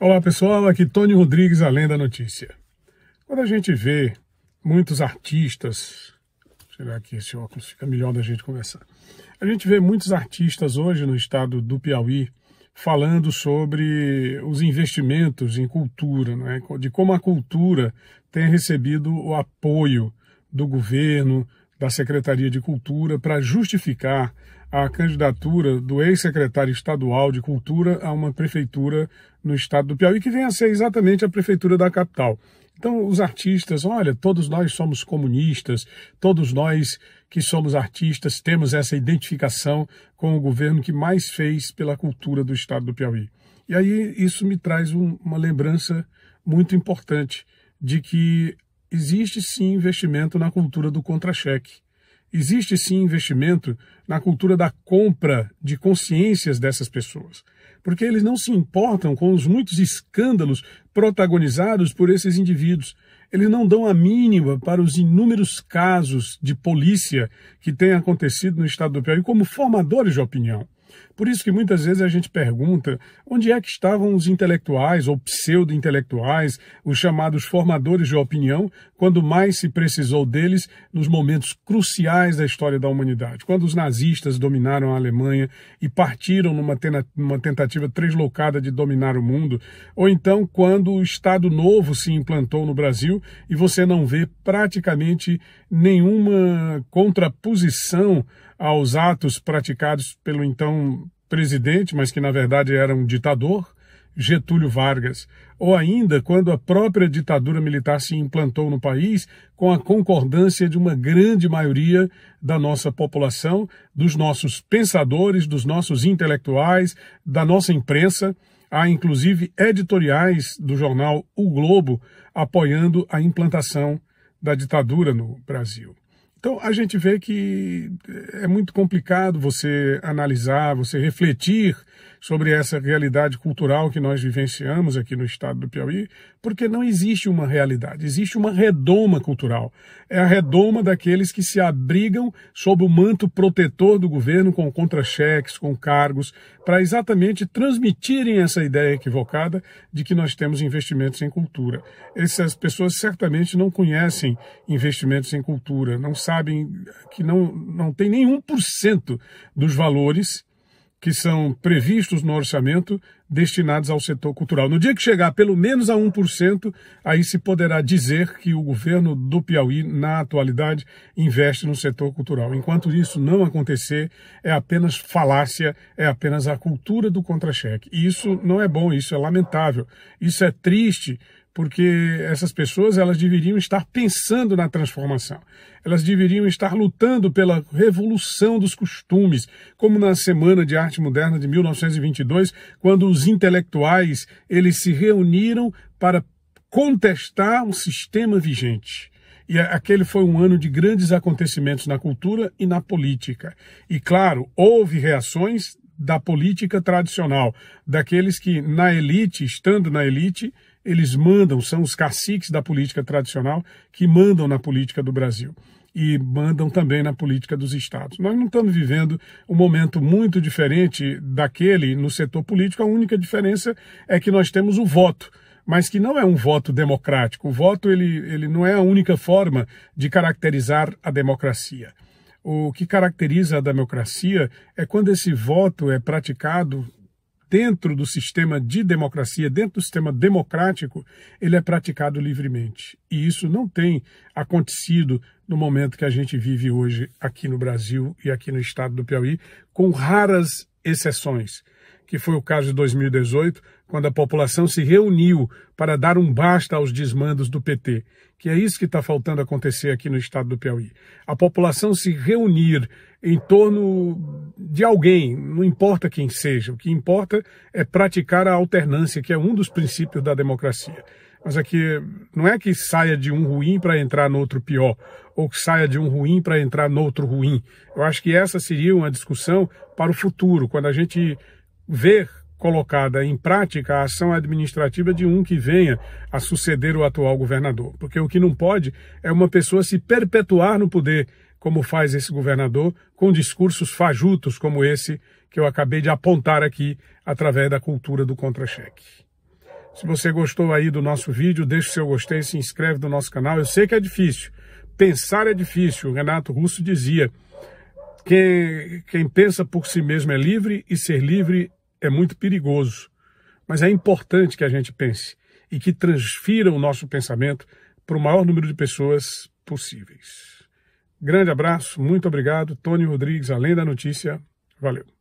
Olá pessoal, aqui Tony Rodrigues, além da notícia. Quando a gente vê muitos artistas, será que esse óculos fica melhor da gente conversar? A gente vê muitos artistas hoje no estado do Piauí falando sobre os investimentos em cultura, né? de como a cultura tem recebido o apoio do governo, da Secretaria de Cultura, para justificar a candidatura do ex-secretário estadual de Cultura a uma prefeitura no estado do Piauí, que vem a ser exatamente a prefeitura da capital. Então, os artistas, olha, todos nós somos comunistas, todos nós que somos artistas temos essa identificação com o governo que mais fez pela cultura do estado do Piauí. E aí isso me traz um, uma lembrança muito importante de que existe sim investimento na cultura do contra-cheque. Existe sim investimento na cultura da compra de consciências dessas pessoas, porque eles não se importam com os muitos escândalos protagonizados por esses indivíduos. Eles não dão a mínima para os inúmeros casos de polícia que têm acontecido no estado do Piauí como formadores de opinião. Por isso que muitas vezes a gente pergunta onde é que estavam os intelectuais ou pseudo-intelectuais, os chamados formadores de opinião, quando mais se precisou deles nos momentos cruciais da história da humanidade. Quando os nazistas dominaram a Alemanha e partiram numa, numa tentativa translocada de dominar o mundo, ou então quando o Estado Novo se implantou no Brasil e você não vê praticamente nenhuma contraposição aos atos praticados pelo então presidente, mas que na verdade era um ditador, Getúlio Vargas, ou ainda quando a própria ditadura militar se implantou no país com a concordância de uma grande maioria da nossa população, dos nossos pensadores, dos nossos intelectuais, da nossa imprensa. Há inclusive editoriais do jornal O Globo apoiando a implantação da ditadura no Brasil. Então a gente vê que é muito complicado você analisar, você refletir sobre essa realidade cultural que nós vivenciamos aqui no estado do Piauí, porque não existe uma realidade, existe uma redoma cultural. É a redoma daqueles que se abrigam sob o manto protetor do governo com contra-cheques, com cargos, para exatamente transmitirem essa ideia equivocada de que nós temos investimentos em cultura. Essas pessoas certamente não conhecem investimentos em cultura, não sabem que não, não tem nenhum por cento dos valores que são previstos no orçamento destinados ao setor cultural. No dia que chegar pelo menos a 1%, aí se poderá dizer que o governo do Piauí, na atualidade, investe no setor cultural. Enquanto isso não acontecer, é apenas falácia, é apenas a cultura do contra-cheque. E isso não é bom, isso é lamentável, isso é triste, porque essas pessoas elas deveriam estar pensando na transformação. Elas deveriam estar lutando pela revolução dos costumes, como na Semana de Arte Moderna de 1922, quando os intelectuais eles se reuniram para contestar o sistema vigente. E aquele foi um ano de grandes acontecimentos na cultura e na política. E claro, houve reações da política tradicional, daqueles que na elite, estando na elite, eles mandam, são os caciques da política tradicional que mandam na política do Brasil e mandam também na política dos estados. Nós não estamos vivendo um momento muito diferente daquele no setor político, a única diferença é que nós temos o voto mas que não é um voto democrático. O voto ele, ele não é a única forma de caracterizar a democracia. O que caracteriza a democracia é quando esse voto é praticado dentro do sistema de democracia, dentro do sistema democrático, ele é praticado livremente. E isso não tem acontecido no momento que a gente vive hoje aqui no Brasil e aqui no estado do Piauí, com raras exceções que foi o caso de 2018, quando a população se reuniu para dar um basta aos desmandos do PT, que é isso que está faltando acontecer aqui no estado do Piauí. A população se reunir em torno de alguém, não importa quem seja, o que importa é praticar a alternância, que é um dos princípios da democracia. Mas aqui não é que saia de um ruim para entrar no outro pior, ou que saia de um ruim para entrar no outro ruim. Eu acho que essa seria uma discussão para o futuro, quando a gente ver colocada em prática a ação administrativa de um que venha a suceder o atual governador. Porque o que não pode é uma pessoa se perpetuar no poder, como faz esse governador, com discursos fajutos como esse que eu acabei de apontar aqui através da cultura do contra-cheque. Se você gostou aí do nosso vídeo, deixe seu gostei, se inscreve no nosso canal. Eu sei que é difícil. Pensar é difícil. O Renato Russo dizia: quem, quem pensa por si mesmo é livre e ser livre é muito perigoso. Mas é importante que a gente pense e que transfira o nosso pensamento para o maior número de pessoas possíveis. Grande abraço, muito obrigado. Tony Rodrigues, Além da Notícia. Valeu.